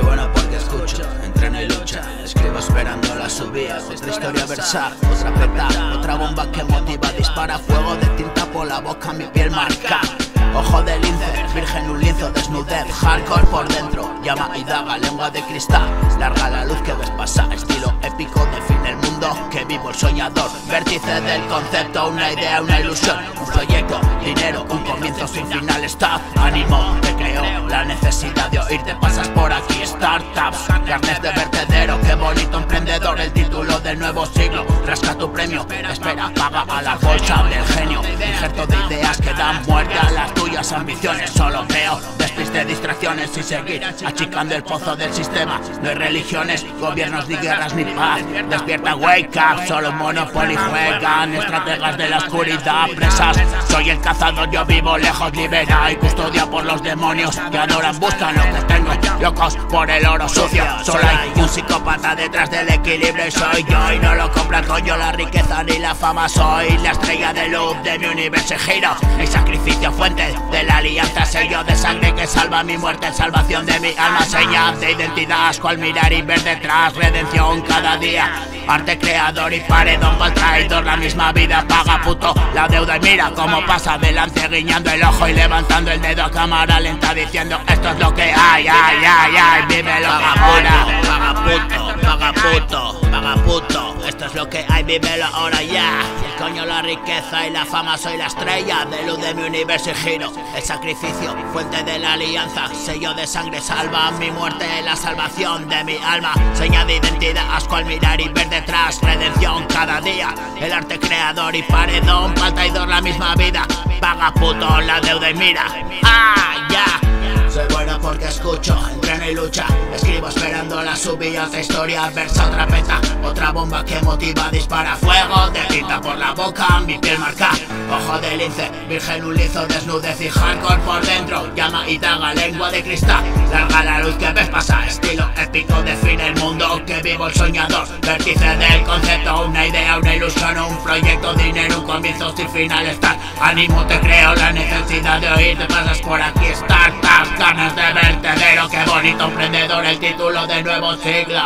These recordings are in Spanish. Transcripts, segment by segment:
presa Escribo esperando la subida. Otra historia versar, otra peta Otra bomba que motiva, dispara fuego de tinta por la boca Mi piel marca. Ojo de lince, virgen un lienzo, desnudez Hardcore por dentro, llama y daga, lengua de cristal. Larga la luz que ves pasar, estilo épico Define el mundo que vivo el soñador. Vértice del concepto, una idea, una ilusión. Un proyecto, dinero, un sin final Está. Ánimo, te creo. La necesidad de oírte Pasas por aquí, startups, carnes de vertedero Qué bonito emprendedor, el título del nuevo siglo Rasca tu premio, espera, paga a la bolsa del genio. Injerto de ideas que dan muerte a las tuyas ambiciones Solo despiste, distracciones y seguir achicando el pozo del sistema. No hay religiones, gobiernos, ni guerras, ni paz. Despierta, wake up, solo Monopoly juegan. Estrategas de la oscuridad, presas. Soy el cazador, yo vivo lejos, libera y custodia por los demonios Que adoran, buscan lo que tengo Locos por el oro sucio. Solo hay un psicópata detrás del equilibrio y soy yo. Y no lo compran con yo la riqueza ni la fama. Soy la estrella de luz de mi universo giro. Mi sacrificio fuente de la alianza Sello de sangre que salva mi muerte Salvación de mi alma. Señal de identidad Asco al mirar y ver detrás Redención cada día. Arte creador y paredón para traidor La misma vida paga puto. La deuda y mira cómo pasa adelante Guiñando el ojo y levantando el dedo. A cámara lenta Diciendo esto es lo que hay, ay, ay, ay Vívelo ahora Paga puto, paga puto, paga puto Esto es lo que hay, vívelo ahora ya. El coño, la riqueza y la fama Soy la estrella de luz de mi universo y giro El sacrificio, fuente de la alianza Sello de sangre salva mi muerte La salvación de mi alma. Seña de identidad, asco al mirar y ver detrás Redención cada día. El arte creador y paredón Pa'l traidor la misma vida. Paga puto la deuda y mira. Ah, ya porque escucho, entreno y lucha. Escribo esperando la subida, otra historia Versa otra peta, otra bomba que motiva Dispara fuego, de tinta por la boca Mi piel marca, ojo de lince Virgen un lizo, desnudez y hardcore por dentro. Llama y traga, lengua de cristal. Larga la luz que ves pasar Estilo épico, define el mundo Que vivo el soñador. Vértice del concepto, una idea, una ilusión Un proyecto, dinero, un comienzo sin final Estar, ánimo te creo, la necesidad de oír Te pasas por aquí, startup ganas de vertedero Qué bonito emprendedor, el título de nuevo siglo.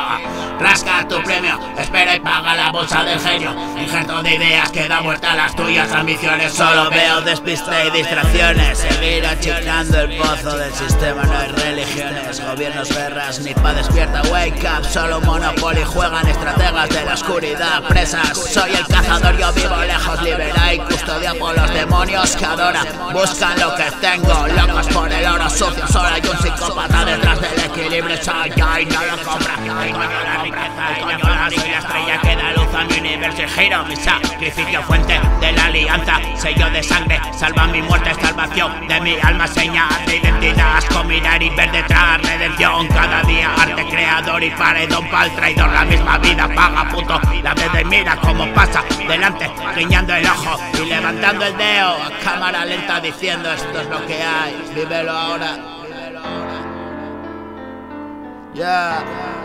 Rasca tu premio, espera y paga la bolsa del genio. Injerto de ideas que da vuelta a las tuyas ambiciones Solo veo despiste y distracciones. Seguir achicando el pozo del sistema No hay religiones, gobiernos, guerras Ni pa' despierta, wake up. Solo Monopoly juegan estrategas de la oscuridad Presas, soy el cazador, yo vivo lejos Libera y custodia por los demonios que Buscan lo que tengo, locos por el oro sucio. Solo hay un psicópata detrás del equilibrio. Y no lo compra soy la estrella que da a mi universo y giro Mi sacrificio. Fuente de la alianza Sello de sangre, salva mi muerte, salvación de mi alma Señal de identidad, asco mirar y ver detrás Redención. Cada día, arte creador y paredón pa'l traidor. La misma vida paga puto, la vez de mira cómo pasa Delante, guiñando el ojo y levantando el dedo. A cámara lenta diciendo esto es lo que hay, vívelo ahora Yeah.